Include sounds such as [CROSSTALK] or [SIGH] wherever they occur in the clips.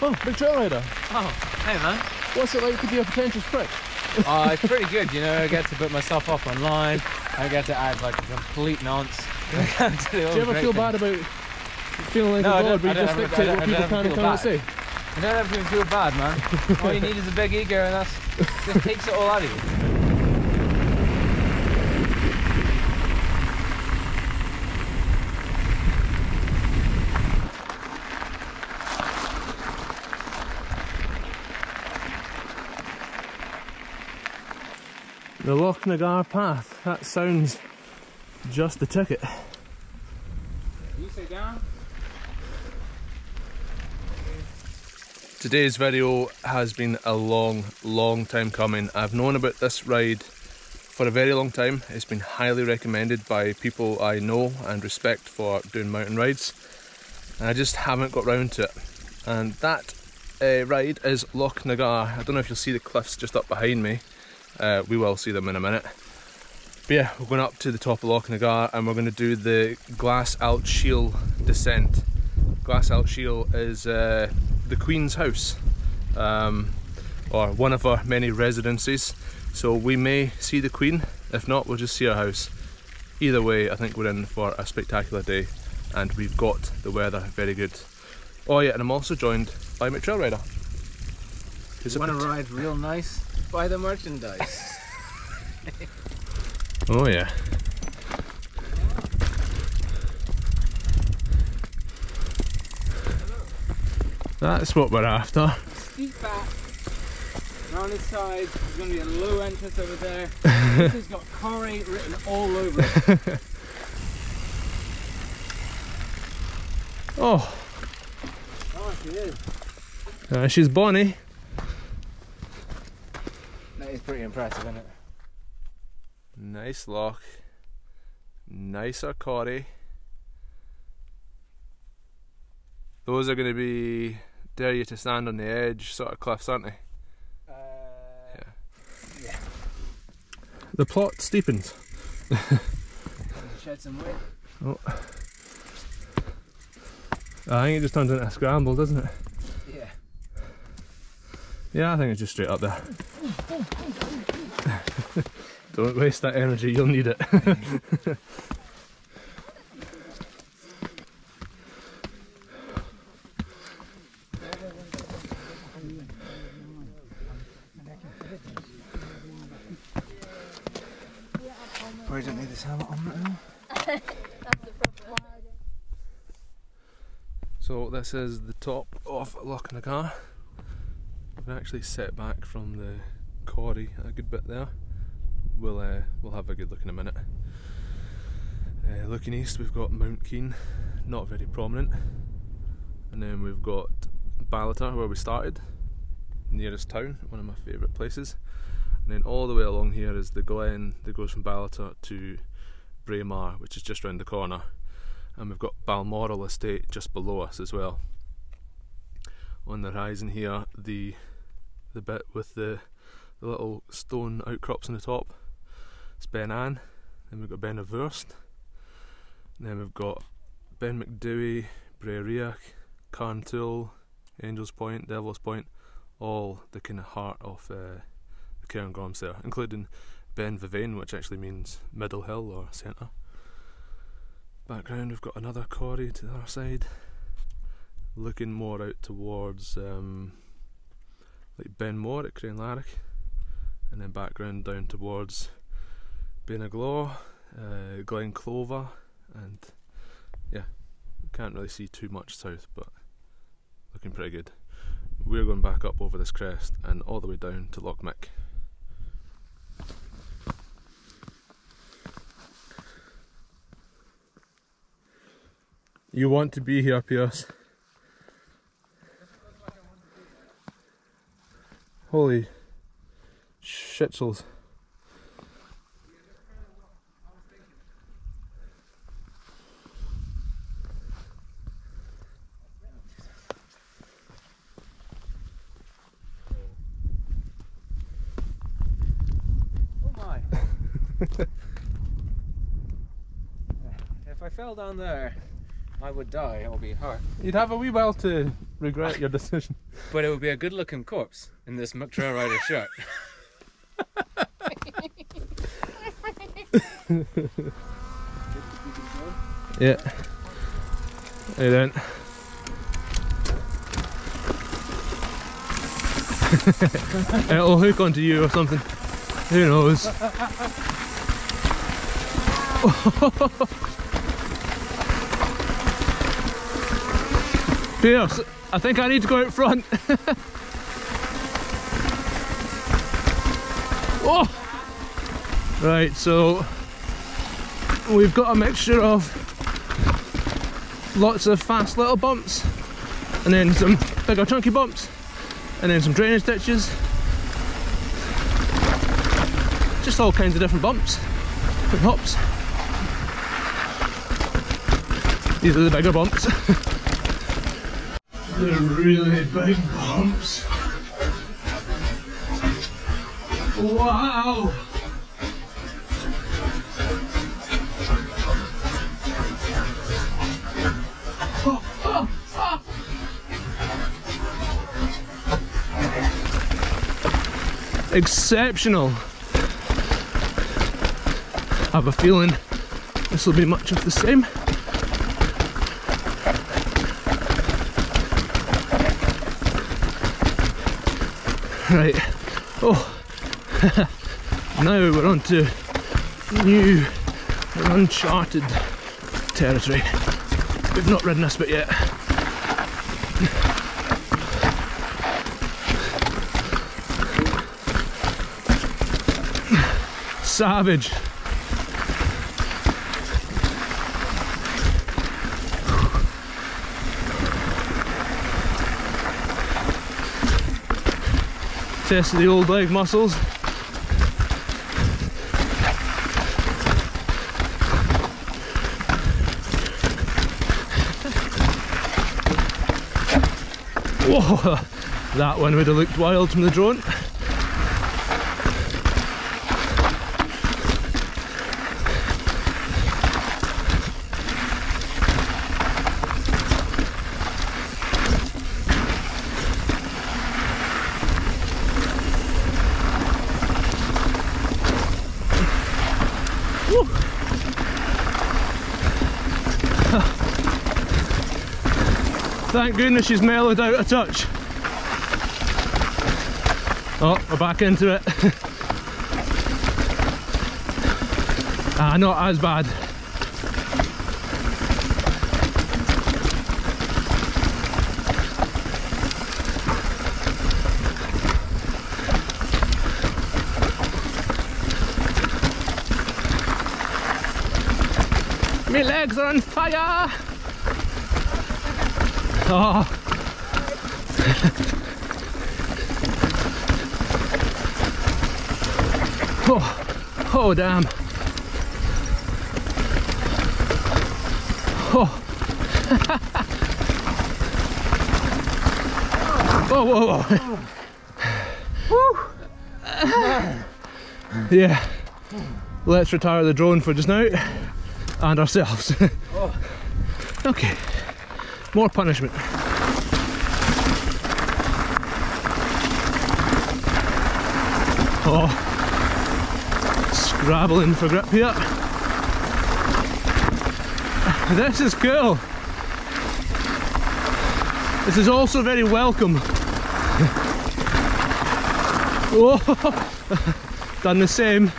Oh, big trail rider. Oh, hey man. What's it like to be a pretentious prick? [LAUGHS] Uh, it's pretty good, you know. I get to put myself up online. I get to act like a complete nonce. [LAUGHS] Do Do you ever feel bad about feeling like No, a god, but you just dictate what people can ever and cannot say? You don't have to feel bad, man. [LAUGHS] all you need is a big ego, and that's just takes it all out of you. The Lochnagar Path. That sounds just the ticket. You sit down. Today's video has been a long, long time coming. I've known about this ride for a very long time. It's been highly recommended by people I know and respect for doing mountain rides. And I just haven't got round to it. And that uh, ride is Lochnagar. I don't know if you'll see the cliffs just up behind me. Uh, we will see them in a minute. But yeah, we're going up to the top of Lochnagar and we're going to do the Glas-allt-Shiel descent. Glas-allt-Shiel is uh, the Queen's house, um, or one of our many residences. So we may see the Queen, if not, we'll just see her house. Either way, I think we're in for a spectacular day, and we've got the weather very good. Oh yeah, and I'm also joined by my trail rider. A Want to ride real nice? Buy the merchandise. [LAUGHS] Oh yeah. That's what we're after. Steep back. Round the side, there's going to be a low entrance over there. this has got Corrie written all over it. [LAUGHS] Oh, Oh, she is. uh, she's Bonnie. That is pretty impressive, isn't it? Nice loch. Nicer corrie. Those are going to be dare you to stand on the edge sort of cliffs, aren't they? Uh, Yeah. The plot steepens. Shed some weight. Oh. I think it just turns into a scramble, doesn't it? Yeah. Yeah, I think it's just straight up there. [LAUGHS] Don't waste that energy, you'll need it. [LAUGHS] Probably don't need this helmet on now. So this is the top of Lochnagar. We're actually set back from the quarry a good bit there. We'll uh, we'll have a good look in a minute. Uh, looking east, we've got Mount Keen, not very prominent, and then we've got Ballater where we started, nearest town, one of my favourite places. And then all the way along here is the glen that goes from Ballater to Braemar, which is just round the corner and we've got Balmoral Estate just below us as well. On the horizon here, the the bit with the, the little stone outcrops on the top, it's Ben Avon. Then we've got Beinn a' Bhùird. Then we've got Ben Macdui, Braeriach, Carntool, Angels Point, Devil's Point, all the kind of heart of uh, the Cairngorms there, including Beinn Mheadhoin, which actually means middle hill or centre background we've got another quarry to the other side looking more out towards um, like Benmore at Crianlarich and then background down towards Benaglaw, uh, Glen Clova and yeah can't really see too much south but looking pretty good we're going back up over this crest and all the way down to Loch Muick You want to be here, Pierce. Holy shitsels. Oh [LAUGHS] my. if I fell down there, I would die or be hurt. You'd have a wee while to regret your decision. But it would be a good looking corpse in this Trail Rider shirt. [LAUGHS] Yeah. Hey then. It'll hook onto you or something. Who knows? [LAUGHS] Pierce, I think I need to go out front. [LAUGHS] oh! Right, so we've got a mixture of lots of fast little bumps and then some bigger chunky bumps and then some drainage ditches just all kinds of different bumps and hops these are the bigger bumps [LAUGHS] they're really big bumps wow exceptional. I have a feeling this will be much of the same. Right, oh, [LAUGHS] now we're on to new uncharted territory. We've not ridden this bit yet. savage. Test of the old leg muscles. [LAUGHS] Whoa, that one would have looked wild from the drone. Thank goodness she's mellowed out a touch. Oh, we're back into it. [LAUGHS] ah, not as bad. On fire! Oh. [LAUGHS] oh. Oh, damn. Oh. [LAUGHS] whoa, whoa, whoa. [LAUGHS] yeah. Let's retire the drone for just now and ourselves. [LAUGHS] okay. More punishment. Oh, scrabbling for grip here. This is cool. This is also very welcome. [LAUGHS] oh, [LAUGHS] done the same.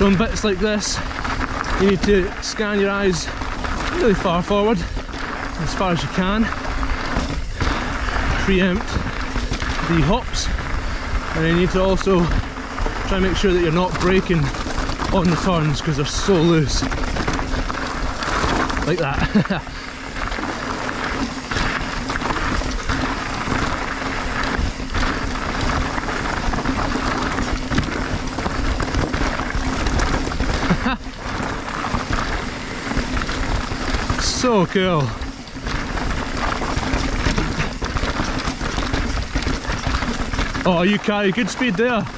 So on bits like this, you need to scan your eyes really far forward, as far as you can, preempt the hops, and you need to also try and make sure that you're not braking on the turns because they're so loose. Like that. [LAUGHS] so cool. Oh, you carry good speed there. [LAUGHS]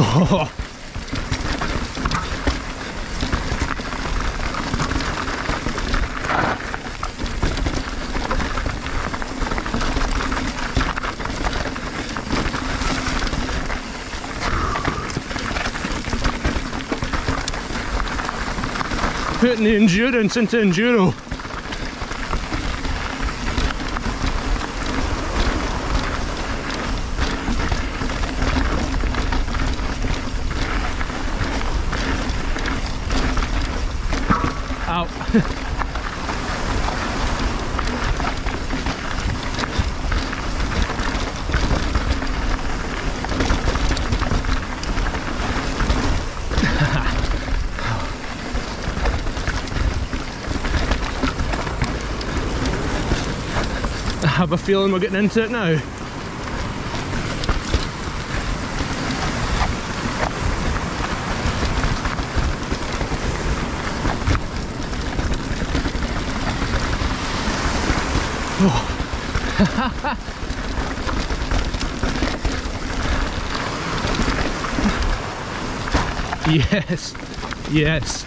Oh. Putting the endurance into enduro. Out. Have a feeling we're getting into it now. Oh. [LAUGHS] yes, yes,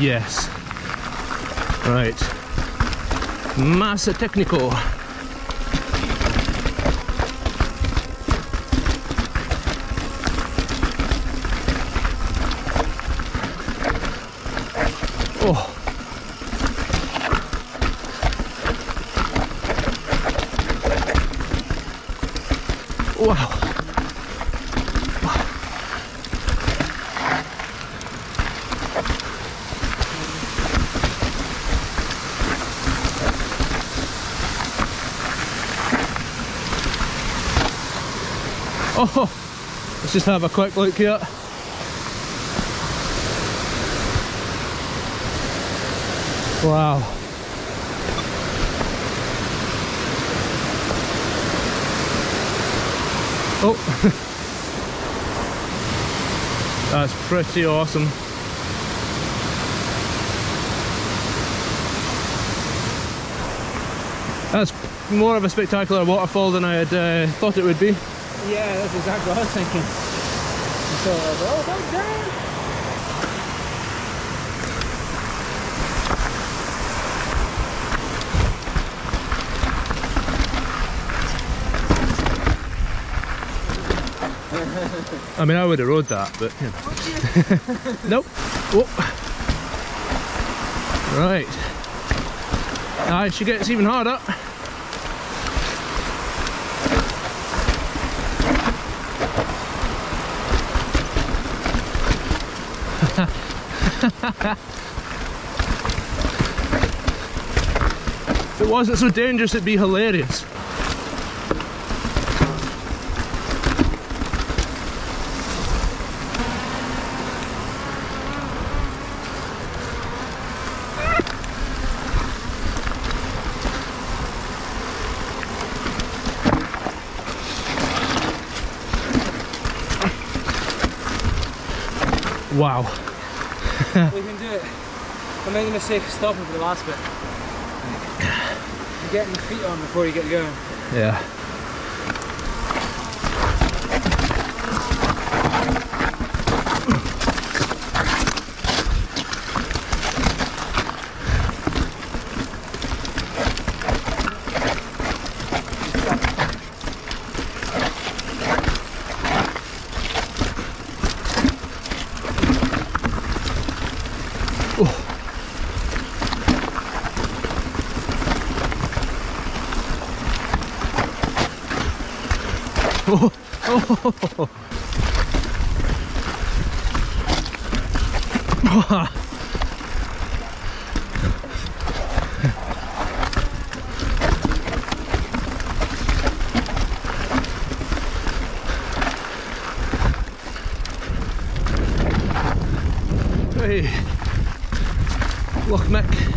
yes. Right. Massa Technico. Oh, let's just have a quick look here. Wow. Oh, [LAUGHS] that's pretty awesome. That's more of a spectacular waterfall than I had uh, thought it would be. Yeah, that's exactly what I was thinking. So I was like, oh, damn! I mean, I would have rode that, but you know. [LAUGHS] nope. Oh. Right. Ah, she gets even harder. If it wasn't so dangerous, it'd be hilarious. Wow. [LAUGHS] we can do it. I made the mistake of stopping for the last bit. You're getting the feet on before you get going. Yeah. Oh, [LAUGHS] oh Loch Muick.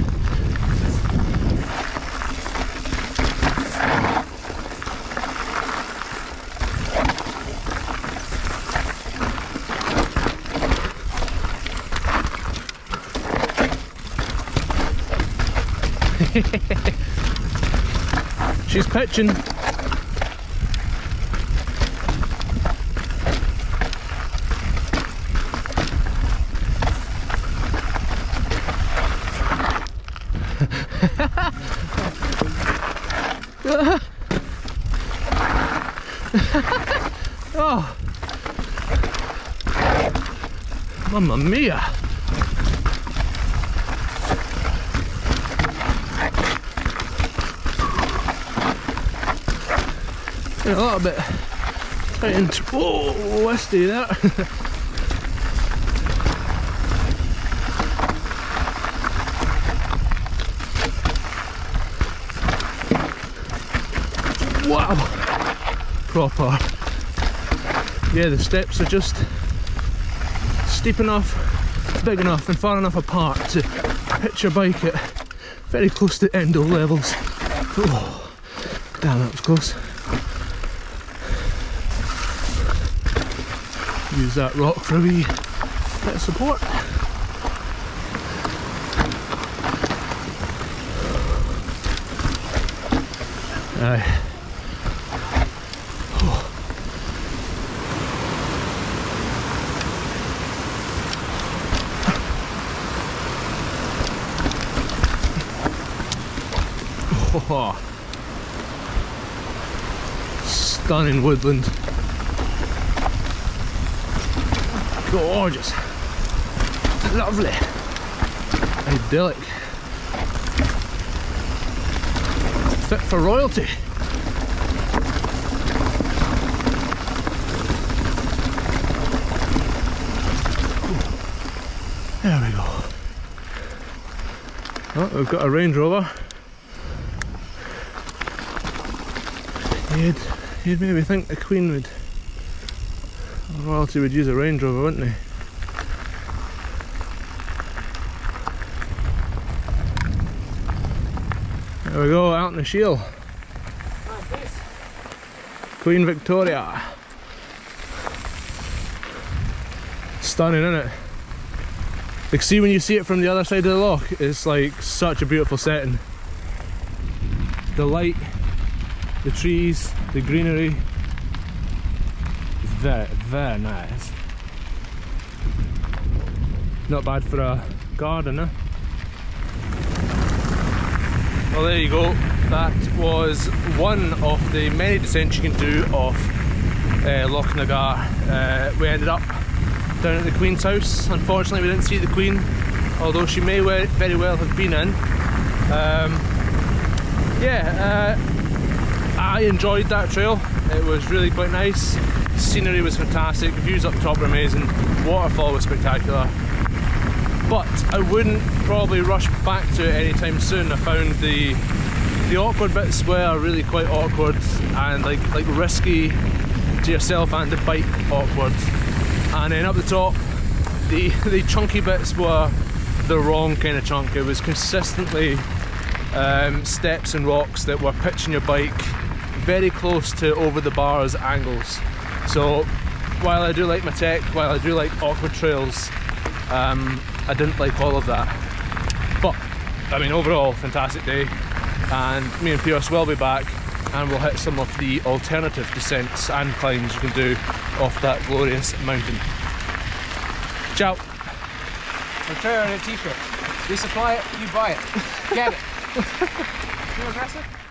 [LAUGHS] She's pitching. [LAUGHS] oh. Mamma mia. A little bit tight and oh, twisty there. wow, proper. Yeah, the steps are just steep enough, big enough, and far enough apart to pitch your bike at very close to endo levels. Oh, damn, that was close. Use that rock for a wee bit of support. Aye. Oh. [LAUGHS] Stunning woodland. Gorgeous. Lovely. Idyllic. Fit for royalty. There we go. Oh, we've got a Range Rover. You'd, you'd maybe think the Queen would, royalty would use a Range Rover, wouldn't they? There we go, out in the Shield. Queen Victoria. Stunning, isn't it? Like, see when you see it from the other side of the loch, it's like such a beautiful setting. The light the trees, the greenery. Very, very nice. Not bad for a gardener. Well, there you go. That was one of the many descents you can do off uh, Lochnagar. Uh, we ended up down at the Queen's house. Unfortunately, we didn't see the Queen, although she may very well have been in. Um, yeah, uh, I enjoyed that trail. It was really quite nice. Scenery was fantastic, views up top were amazing, waterfall was spectacular. But I wouldn't probably rush back to it anytime soon. I found the the awkward bits were really quite awkward and like like risky to yourself and the bike awkward. And then up the top, the [LAUGHS] the chunky bits were the wrong kind of chunk. It was consistently um, steps and rocks that were pitching your bike very close to over the bars angles. So while I do like my tech, while I do like awkward trails, um, I didn't like all of that. But I mean overall fantastic day and me and Pierce will be back and we'll hit some of the alternative descents and climbs you can do off that glorious mountain. Ciao! Return a t-shirt. We supply it, you buy it. Get it. [LAUGHS] Too aggressive?